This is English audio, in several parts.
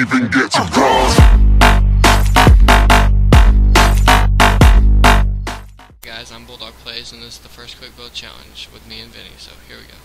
even get to cross. Guys, I'm Bulldog Plays, and this is the first quick build challenge with me and Vinny, so here we go.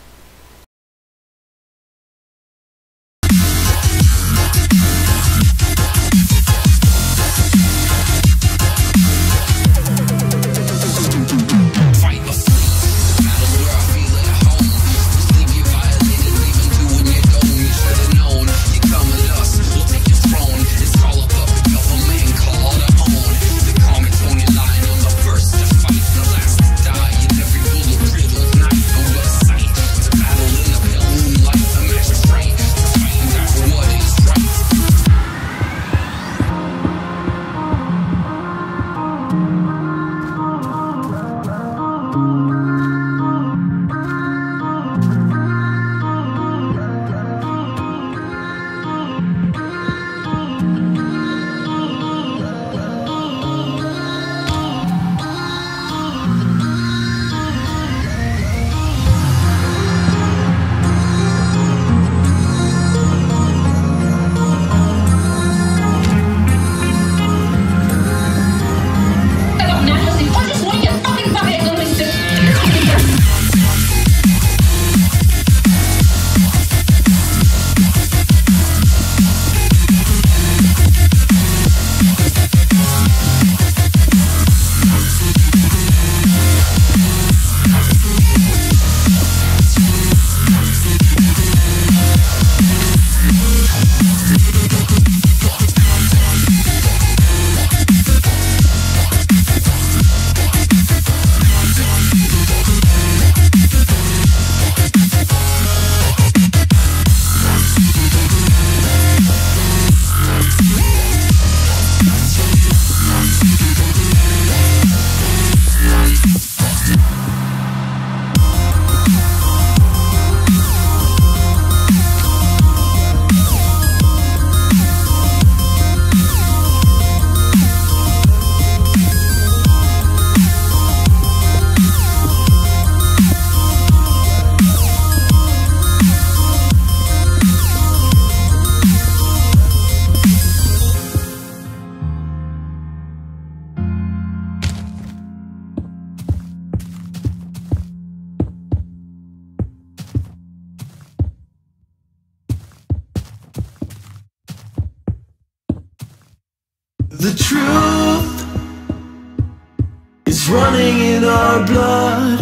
Our blood.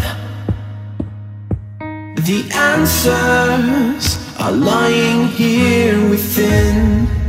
The answers are lying here within.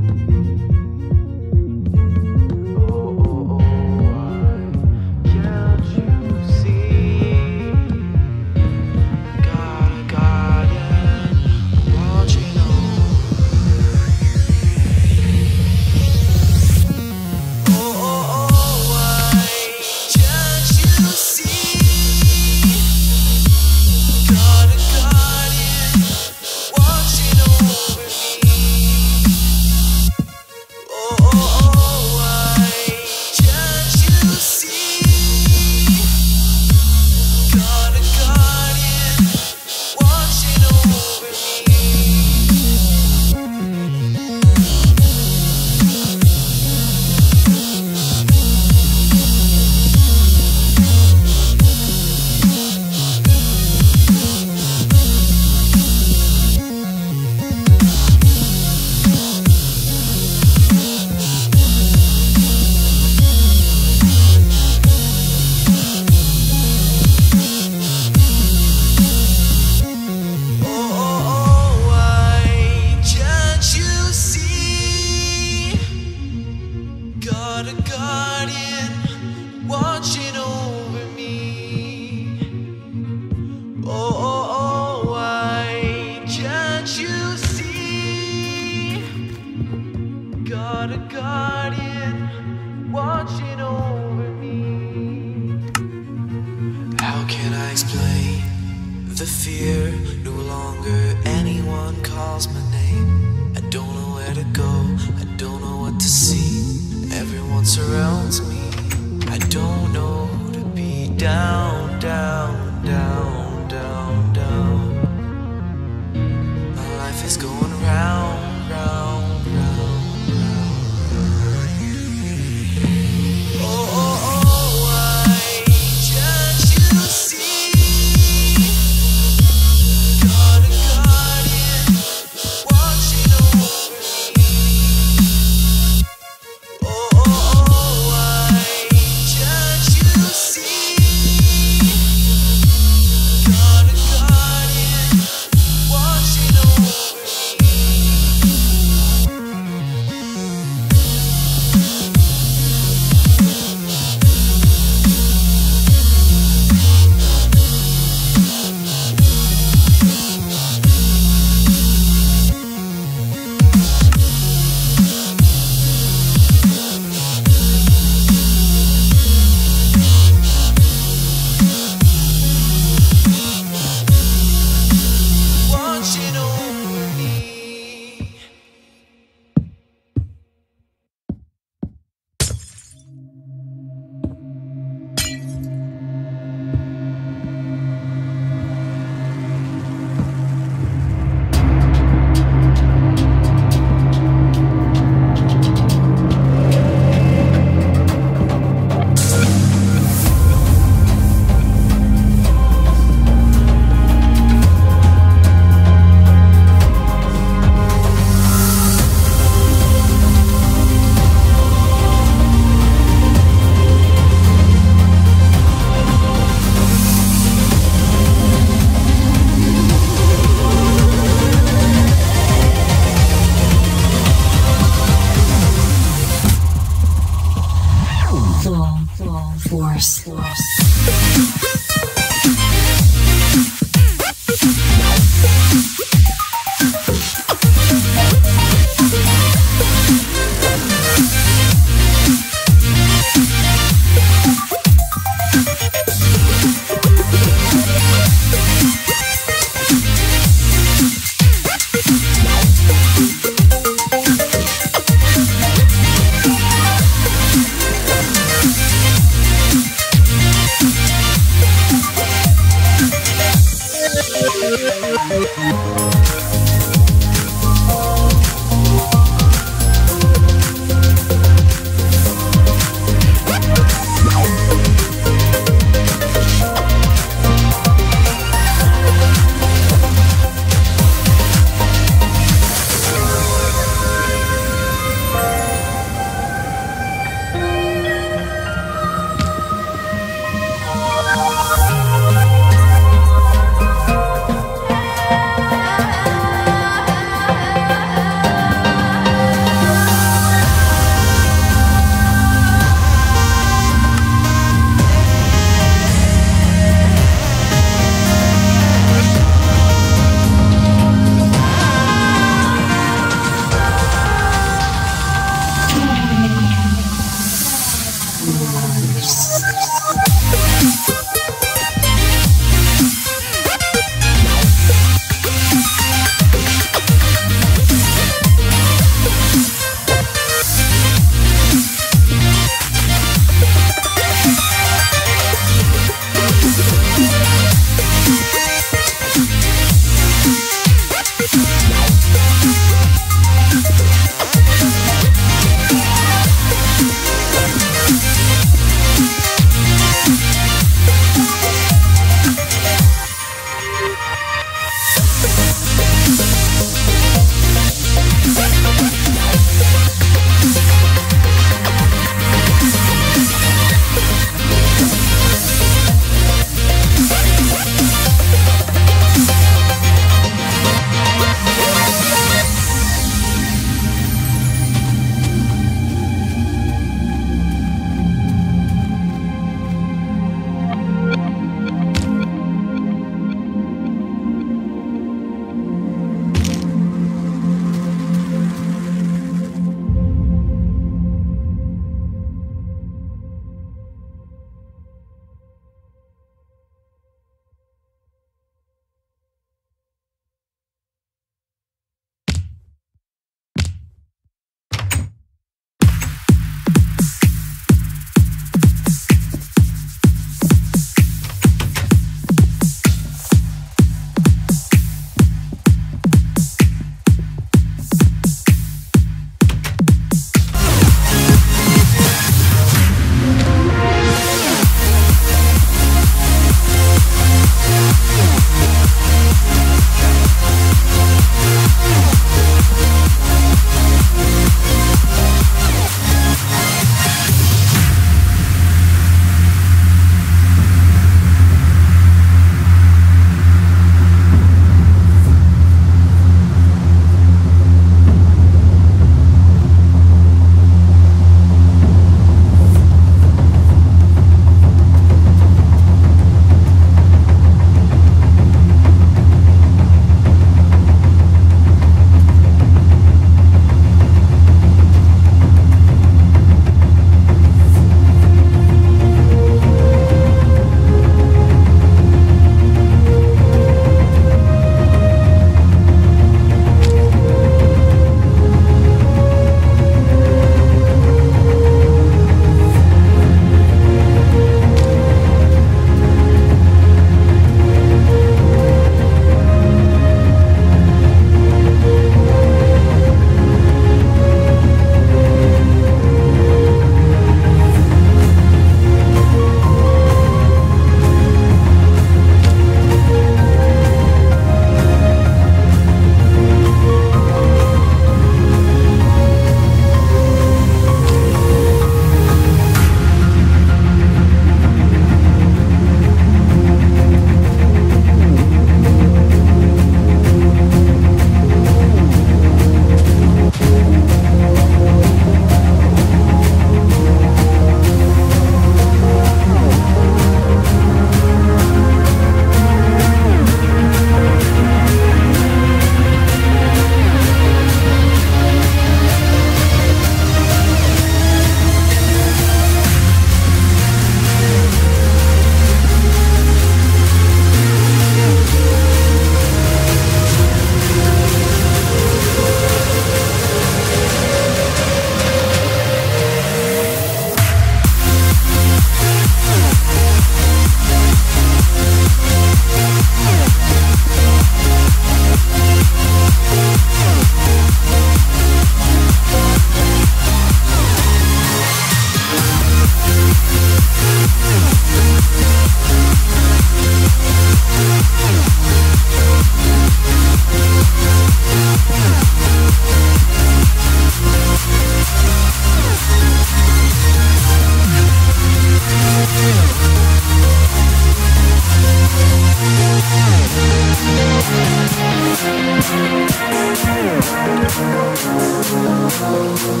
Thank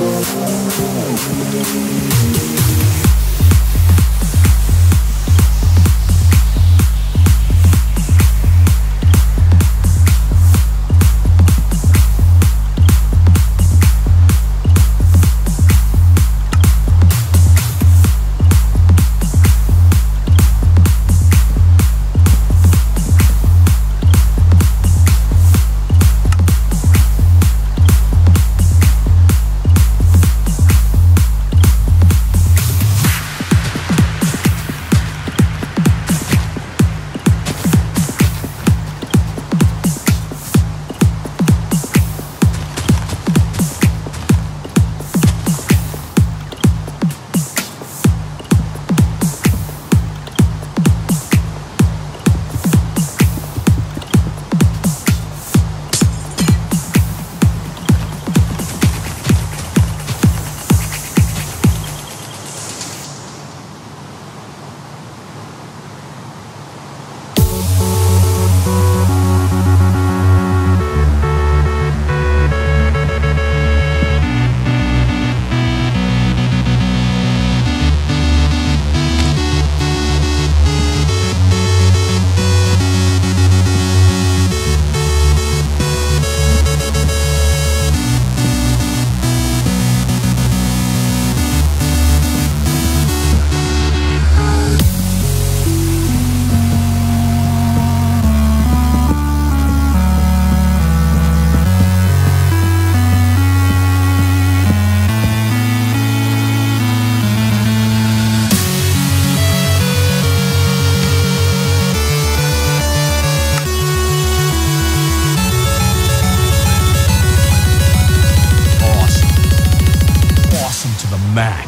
you. Mac.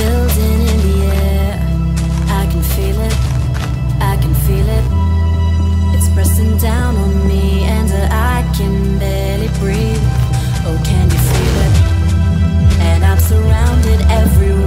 in the air. I can feel it, I can feel it. It's pressing down on me, and I can barely breathe. Oh, can you feel it? And I'm surrounded everywhere.